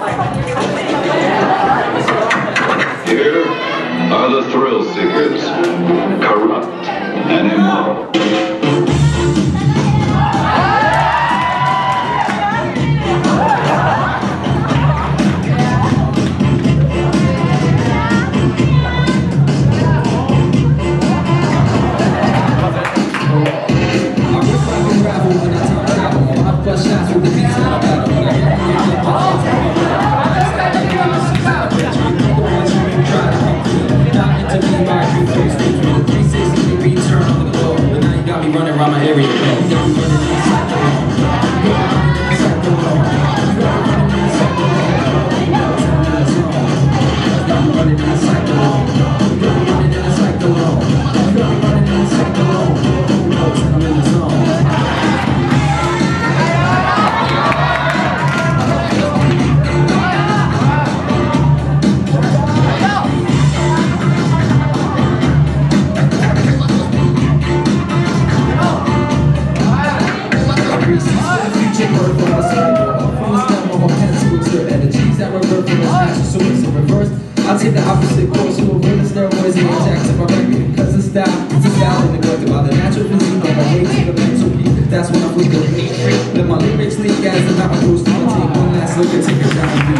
Here are the thrill seekers, corrupt and immoral. I'm a area. muy especial.